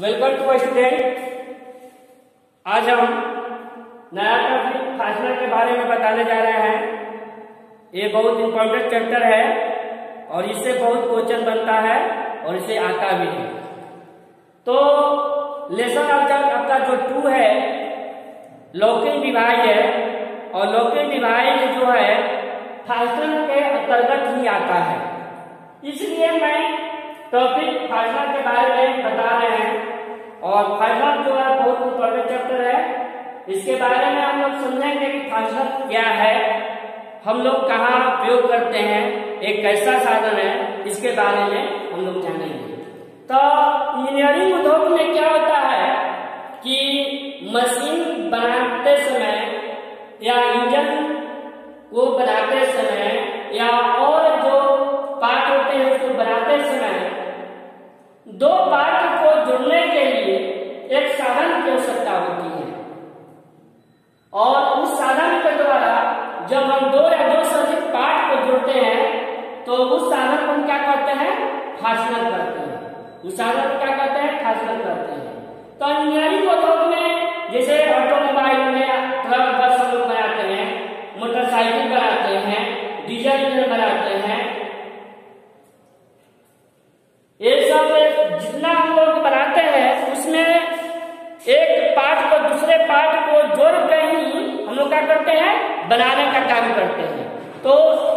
Welcome to my student. आज हम नया टॉपिक फासला के बारे में बताने जा रहे हैं। ये बहुत इंपॉर्टेंट चैप्टर है और इससे बहुत क्वेश्चन बनता है और इसे आता भी है। तो लेसन ऑब्जेक्ट आपका जो टू है लौकिक डिवाइड है और लौकिक डिवाइड जो है फासला के अंतर्गत ही आता है। इसलिए मैं टॉपिक फासला के बारे में बता रहे हैं। और फासला जो है बहुत इंपॉर्टेंट चैप्टर है। इसके बारे में हम लोग समझेंगे कि फासला क्या है। हम लोग कहाँ उपयोग करते हैं, एक कैसा साधन है, इसके बारे में हम लोग जानेंगे। तो इंजीनियरिंग उद्योग में क्या होता है कि मशीन बनाते समय या इंजन को बनाते समय या और जो पार्ट होते हैं उसको बनाते समय दो पार्ट की आवश्यकता होती है। और उस साधन के द्वारा जब हम दो या दो से अधिक पार्ट को जोड़ते हैं तो उस साधन को हम क्या करते हैं? फासनर करते हैं। उस साधन को क्या करते हैं? फासनर करते हैं। तो इंजीनियरिंग उद्योग में जैसे ऑटोमोबाइल में ट्रक, बस लोग बनाते हैं, मोटरसाइकिल बनाते हैं, डीजल इंजन बनाते हैं एक पार्ट को दूसरे पार्ट को जोड़ के ही हम लोग क्या करते हैं? बनाने का काम करते हैं। तो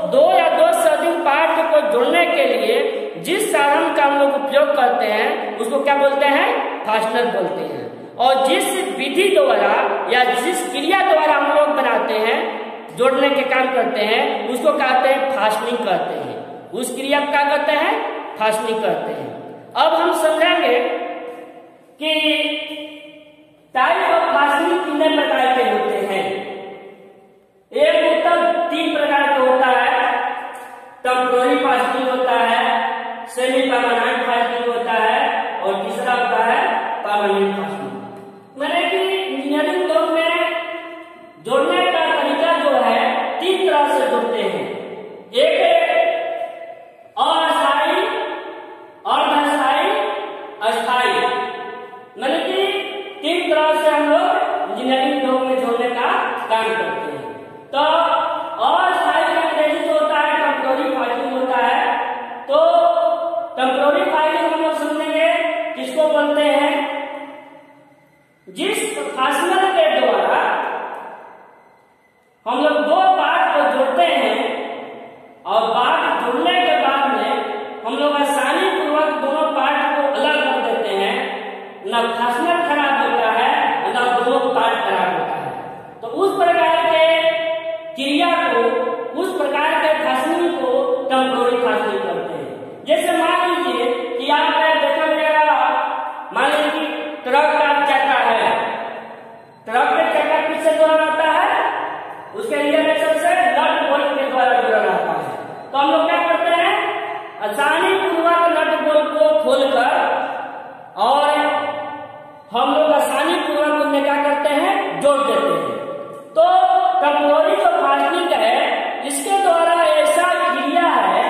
दो या दो से अधिक पार्ट को जोड़ने के लिए जिस साधन का हम लोग उपयोग करते हैं, उसको क्या बोलते हैं? फास्टनर बोलते हैं। और जिस विधि द्वारा या जिस क्रिया द्वारा हम लोग बनाते हैं, जोड़ने के काम करते हैं, उसको कहते हैं फास्टनिंग कहते हैं। उस क्रिया को क्या कहते हैं? फास्टनिंग करते हैं। अब हम समझेंगे कि टाइप ऑफ़ फास्टनिंग कितने प्रकार के होते हैं एक उत्तर तीन प्रकार का होता है टेम्पोररी फास्टिंग होता है सेमी परमानेंट फास्टिंग होता है और तीसरा होता है परमानेंट फास्टिंग मैंने कि इंजीनियरिंग लोग में जोड़ने का तरीका जो है तीन तरह से जोड़ते हैं एक अस्थायी अर्धस्थायी अस्थायी मैंने कि तीन तरह से हम लोग इंजीनियरिंग लोग में जोड़ने का काम करते हैं। तो और का अंग्रेज़ी होता है टेम्प्रोरी फाइलिंग होता है तो टेम्प्रोरी फाइलिंग हम लोग समझेंगे, किसको बोलते हैं? जिस फासनर के द्वारा हम लोग दो पार्ट को जोड़ते हैं और पार्ट जोड़ने के बाद में हम लोग आसानी पूर्वक दोनों पार्ट को अलग कर देते हैं न फासनर खराब होता है न दोनों पार्ट खराब होता है तो उस प्रकार के क्रिया उस प्रकार के फासनिंग को टम्बोरी फासनिंग करते हैं। जैसे मान लीजिए कि आपने देखा मिलेगा मान लीजिए ट्रक का चक्का है ट्रक के चक्का किससे जोड़ा रहता है उसके इंटरनेशन से नट बोल्ट के द्वारा जुड़ा रहता है तो हम लोग क्या करते हैं आसानी पूर्वक नट बोल्ट को खोलकर और हम लोग आसानी पूर्वक उनमें क्या करते हैं जोड़ देते हैं तो टेम्पोररी जो फास्टिंग है इसके द्वारा ऐसा क्रिया है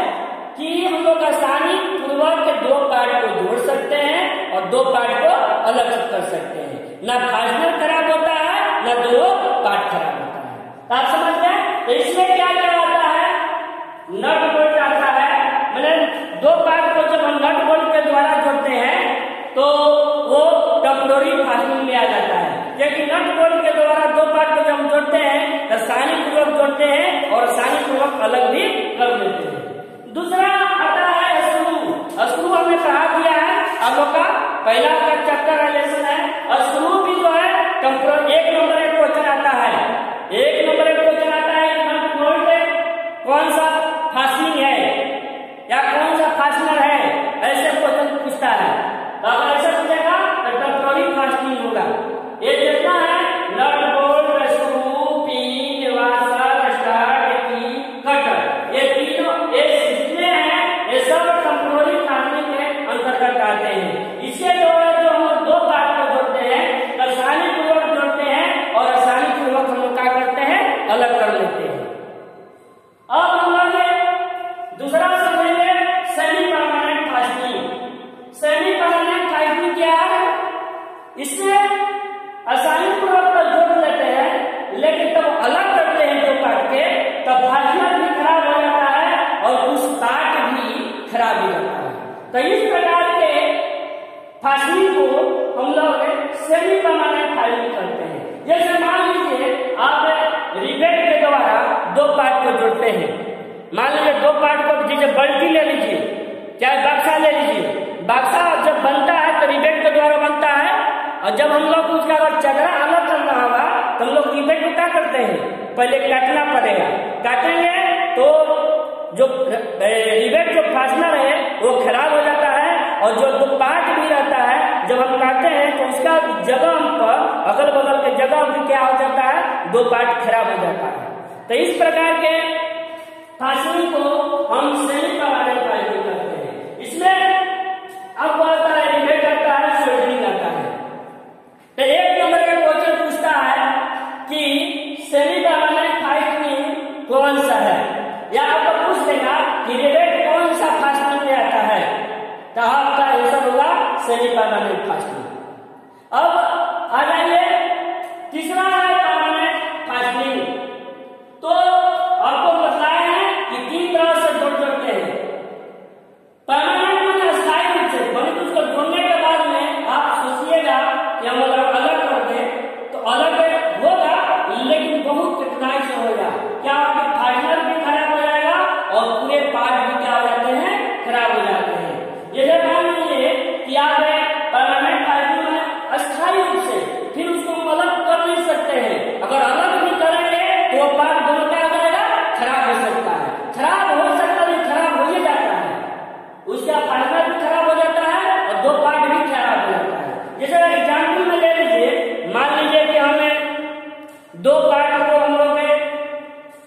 कि हम लोग आसानी पूर्वक दो पार्ट को जोड़ सकते हैं और दो पार्ट को अलग कर सकते हैं न फास्टनर खराब होता है न दो पार्ट खराब होता है तो आप समझ गए तो इसमें क्या क्या आता है नट बोल्ट आता है मैंने दो पार्ट को जब हम नट बोल्ट के द्वारा जोड़ते हैं तो वो टेम्पोररी फास्टिंग में आ जाता है लेकिन नट बोल्ट के द्वारा दो पार्ट को जब हम जोड़ते हैं तो आसानी पूर्वक जोड़ते हैं और आसानी पूर्वक अलग भी कर लेते हैं। दूसरा इसमें असाइन प्लॉट का तो जोड़ लेते हैं, लेकिन तब अलग करते हैं दो काट के, तब भाजिया भी खराब हो जाता है और उस काट भी खराब हो जाता है। तो इस प्रकार के फासली को हम लोग सेमी परमानेंट फाइलिंग करते हैं। जैसे मान लीजिए, आप रिबेट के द्वारा दो पार्ट को जोड़ते हैं। मान लीजिए दो पार्ट को जैसे बल्टी ले लीजिए, चाहे बक्सा ले लीजिए। बक्सा जब बनता और जब हम लोग उसका अगर चदरा अलग करना होगा तो हम लोग रिबेट को क्या करते हैं? पहले काटना पड़ेगा। काटेंगे तो जो रिबेट जो फासनर है, वो खराब हो जाता है और जो दो पार्ट भी रहता है, जब हम काटते हैं तो उसका जगह पर अगल बगल के जगह भी क्या हो जाता है? दो पार्ट खराब हो जाता है। तो इस प्रकार के फासनिंग को हम सेमी का करते हैं। इसमें अब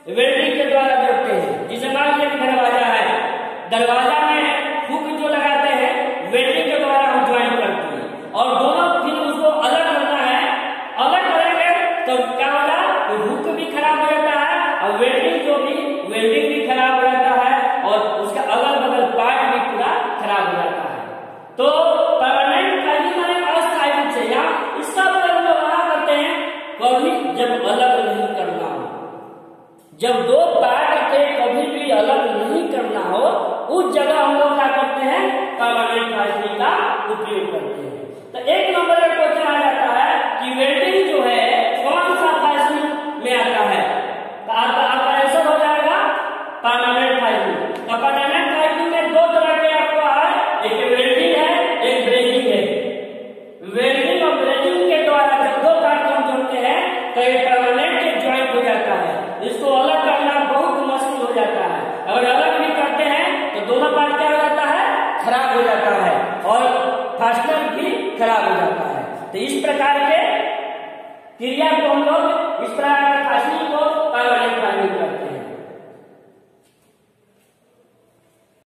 वेल्डिंग के द्वारा जोड़ते हैं। जिसे मान लीजिए दरवाज़ा है। दरवाज़ा में हुक जो लगाते हैं वेल्डिंग के द्वारा हम ज्वाइन करते हैं। और दोनों फिर उसको अलग करना है। अलग करेंगे तो क्या होगा? तो हुक भी खराब हो जाता है और वेल्डिंग जो भी वेल्डिंग भी खराब हो जाता है और उसका अगल बगल पार्ट भी पूरा खराब हो जाता है। तो परमानेंट फाइलिंग माने अस्थायी से प्रयोग हम वहाँ करते हैं, कभी जब अलग जब दो पार्ट के कभी भी अलग नहीं करना हो, उस जगह हम लोग क्या करते हैं? परमानेंट फाइलिंग का उपयोग करते हैं। तो एक नंबर का क्वेश्चन आ जाता है कि वेल्डिंग जो है, कौन सा फाइलिंग में आता है? तो आपका आपका आंसर हो जाएगा परमानेंट फाइलिंग तो परमानेंट तो इस प्रकार के क्रिया को हम लोग इस प्रकार को परमानेंट फास्टनिंग करते हैं।